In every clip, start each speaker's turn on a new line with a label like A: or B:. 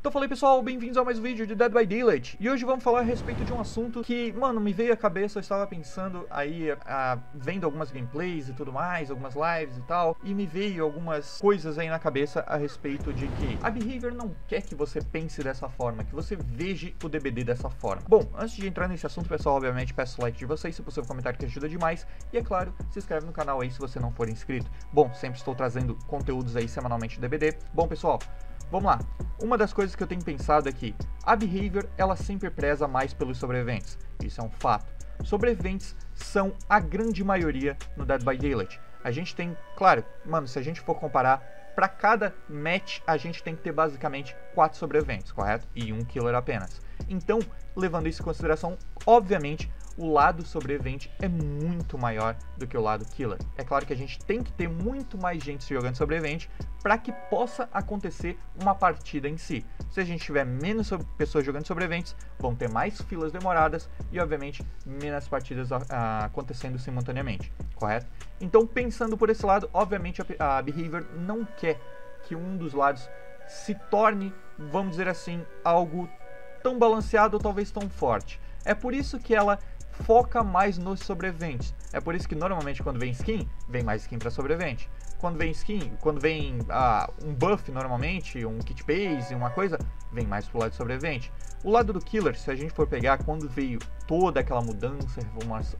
A: Então falei pessoal, bem-vindos a mais um vídeo de Dead by Daylight. E hoje vamos falar a respeito de um assunto que, mano, me veio à cabeça, eu estava pensando aí, a, vendo algumas gameplays e tudo mais, algumas lives e tal E me veio algumas coisas aí na cabeça a respeito de que a Behavior não quer que você pense dessa forma, que você veja o DBD dessa forma. Bom, antes de entrar nesse assunto pessoal, obviamente peço o like de vocês, se possível comentário que ajuda demais E é claro, se inscreve no canal aí se você não for inscrito. Bom, sempre estou trazendo conteúdos aí semanalmente de DBD Bom pessoal, Vamos lá. Uma das coisas que eu tenho pensado é que a Behavior, ela sempre preza mais pelos sobreviventes. Isso é um fato. Sobreviventes são a grande maioria no Dead by Daylight. A gente tem, claro, mano, se a gente for comparar, para cada match a gente tem que ter basicamente quatro sobreviventes, correto? E um killer apenas. Então, levando isso em consideração, obviamente, o lado sobrevivente é muito maior do que o lado killer. É claro que a gente tem que ter muito mais gente jogando sobrevivente para que possa acontecer uma partida em si. Se a gente tiver menos pessoas jogando sobreviventes, vão ter mais filas demoradas e, obviamente, menos partidas acontecendo simultaneamente, correto? Então, pensando por esse lado, obviamente a, a Behavior não quer que um dos lados se torne, vamos dizer assim, algo tão balanceado ou talvez tão forte. É por isso que ela foca mais nos sobreviventes. É por isso que normalmente quando vem skin, vem mais skin para sobrevivente. Quando vem skin, quando vem ah, um buff normalmente, um kit base, uma coisa, vem mais pro lado sobrevivente. O lado do killer, se a gente for pegar quando veio toda aquela mudança,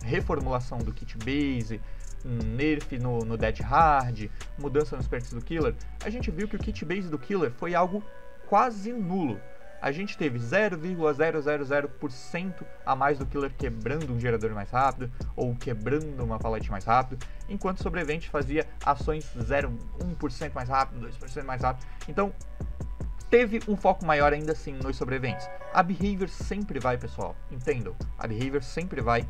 A: reformulação do kit base, nerf no, no Dead Hard, mudança nos perks do killer, a gente viu que o kit base do killer foi algo quase nulo a gente teve 0,000% a mais do killer quebrando um gerador mais rápido ou quebrando uma palete mais rápido, enquanto o sobrevivente fazia ações 0,1% mais rápido, 2% mais rápido. Então, teve um foco maior ainda assim nos sobreviventes. A behavior sempre vai, pessoal, entendam. A behavior sempre vai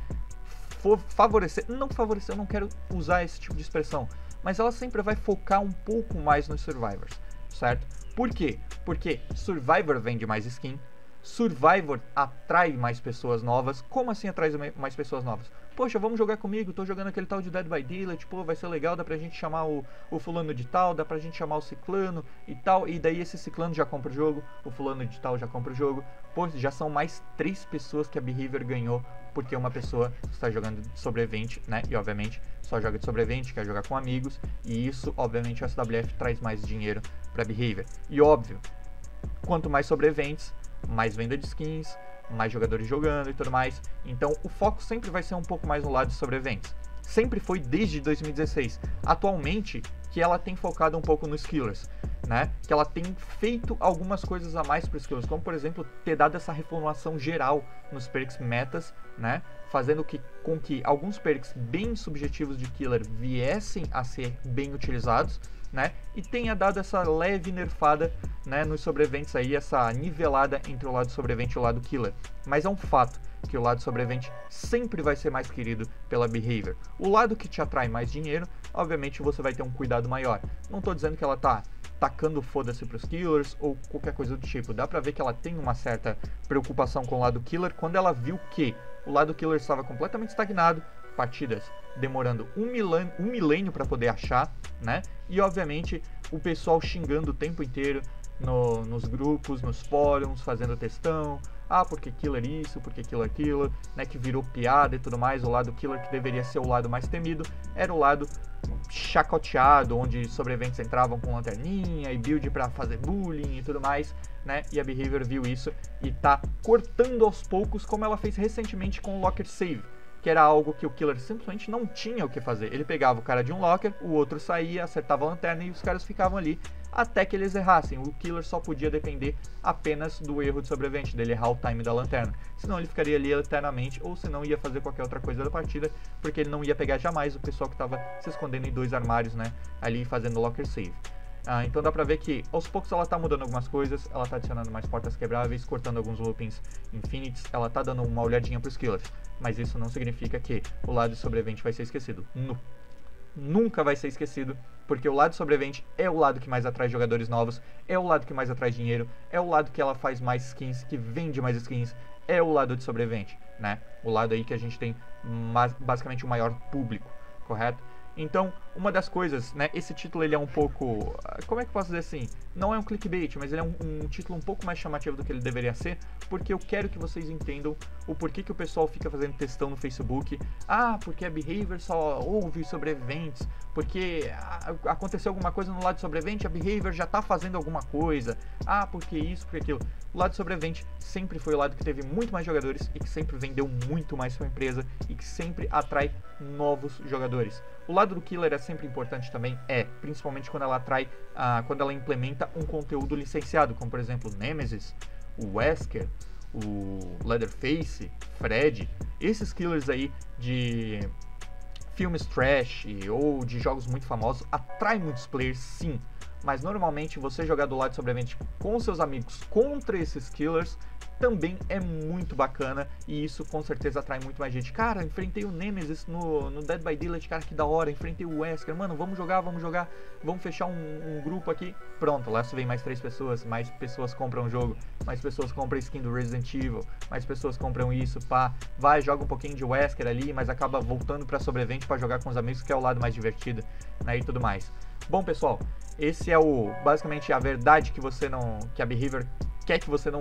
A: favorecer, não favorecer, eu não quero usar esse tipo de expressão, mas ela sempre vai focar um pouco mais nos survivors, certo? Por quê? Porque Survivor vende mais skin, Survivor atrai mais pessoas novas. Como assim atrai mais pessoas novas? Poxa, vamos jogar comigo, tô jogando aquele tal de Dead by Daylight, pô, vai ser legal, dá pra gente chamar o, o fulano de tal, dá pra gente chamar o ciclano e tal, e daí esse ciclano já compra o jogo, o fulano de tal já compra o jogo. Pô, já são mais três pessoas que a Behavior ganhou porque uma pessoa está jogando de sobrevivente, né? E obviamente só joga de sobrevivente, quer jogar com amigos, e isso, obviamente, o SWF traz mais dinheiro para Behavior. E óbvio, quanto mais sobreviventes, mais venda de skins, mais jogadores jogando e tudo mais. Então o foco sempre vai ser um pouco mais no lado de sobreviventes. Sempre foi desde 2016. Atualmente, que ela tem focado um pouco nos killers, né? Que ela tem feito algumas coisas a mais para os killers, como por exemplo, ter dado essa reformulação geral nos perks metas, né? Fazendo que, com que alguns perks bem subjetivos de killer viessem a ser bem utilizados, né? E tenha dado essa leve nerfada, né, nos sobreviventes aí, essa nivelada entre o lado sobrevivente e o lado killer. Mas é um fato que o lado sobrevivente sempre vai ser mais querido pela behavior. O lado que te atrai mais dinheiro, obviamente você vai ter um cuidado maior. Não estou dizendo que ela tá tacando foda-se pros killers ou qualquer coisa do tipo. Dá pra ver que ela tem uma certa preocupação com o lado killer quando ela viu que o lado killer estava completamente estagnado, partidas demorando um, milênio, um milênio para poder achar, né? E obviamente o pessoal xingando o tempo inteiro no, nos grupos, nos fóruns, fazendo textão. Ah, porque killer isso, porque killer aquilo, né? Que virou piada e tudo mais. O lado killer que deveria ser o lado mais temido era o lado chacoteado, onde sobreviventes entravam com lanterninha e build para fazer bullying e tudo mais, né? E a Behavior viu isso e tá cortando aos poucos, como ela fez recentemente com o Locker Save que era algo que o killer simplesmente não tinha o que fazer. Ele pegava o cara de um locker, o outro saía, acertava a lanterna e os caras ficavam ali até que eles errassem. O killer só podia depender apenas do erro de sobrevivente, dele errar o time da lanterna. Senão ele ficaria ali eternamente, ou senão ia fazer qualquer outra coisa da partida, porque ele não ia pegar jamais o pessoal que estava se escondendo em dois armários, né? Ali fazendo locker save. Ah, então dá pra ver que aos poucos ela tá mudando algumas coisas, ela tá adicionando mais portas quebráveis, cortando alguns loopings infinites, ela tá dando uma olhadinha pros killers. Mas isso não significa que o lado sobrevivente vai ser esquecido. Nu. Nunca vai ser esquecido, porque o lado sobrevivente é o lado que mais atrai jogadores novos, é o lado que mais atrai dinheiro, é o lado que ela faz mais skins, que vende mais skins, é o lado de sobrevivente, né? O lado aí que a gente tem basicamente o maior público, correto? Então, uma das coisas, né? Esse título ele é um pouco. Como é que posso dizer assim? Não é um clickbait, mas ele é um, um, título um pouco mais chamativo do que ele deveria ser, porque eu quero que vocês entendam o porquê que o pessoal fica fazendo testão no Facebook. Ah, porque a Behavior só ouve sobre eventos, porque aconteceu alguma coisa no lado de sobrevivente, a Behavior já tá fazendo alguma coisa. Ah, porque isso, porque aquilo. O lado sobrevivente sempre foi o lado que teve muito mais jogadores e que sempre vendeu muito mais sua empresa e que sempre atrai novos jogadores. O lado do killer é sempre importante também, é, principalmente quando ela atrai, ah, quando ela implementa um conteúdo licenciado, como por exemplo Nemesis, o Wesker, o Leatherface, Fred, esses killers aí de filmes trash ou de jogos muito famosos atrai muitos players sim, mas normalmente você jogar do lado de sobrevivente com seus amigos contra esses killers também é muito bacana e isso com certeza atrai muito mais gente. Cara, enfrentei o Nemesis no, no Dead by Daylight, cara, que da hora. Enfrentei o Wesker, mano, vamos jogar, vamos jogar, vamos fechar um, um grupo aqui. Pronto, lá vem mais três pessoas, mais pessoas compram o jogo, mais pessoas compram skin do Resident Evil, mais pessoas compram isso, pá. Vai, joga um pouquinho de Wesker ali, mas acaba voltando pra sobrevivente para jogar com os amigos, que é o lado mais divertido, né, e tudo mais. Bom, pessoal, esse é o basicamente a verdade que você não que a Behavior quer que você não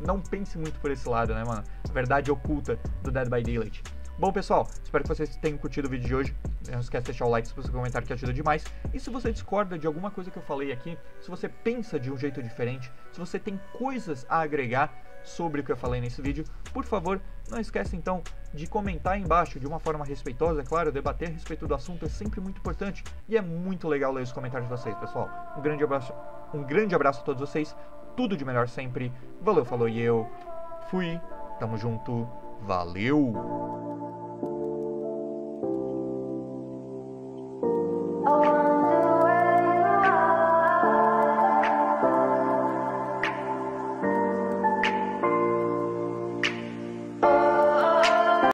A: não pense muito por esse lado, né, mano? A verdade oculta do Dead by Daylight. Bom, pessoal, espero que vocês tenham curtido o vídeo de hoje. Não esquece de deixar o like se você comentário que ajuda demais. E se você discorda de alguma coisa que eu falei aqui, se você pensa de um jeito diferente, se você tem coisas a agregar sobre o que eu falei nesse vídeo, por favor, não esqueça então de comentar aí embaixo de uma forma respeitosa, é claro, debater a respeito do assunto é sempre muito importante e é muito legal ler os comentários de vocês, pessoal. Um grande abraço, um grande abraço a todos vocês, tudo de melhor sempre. Valeu, falou e eu fui. Tamo junto. Valeu!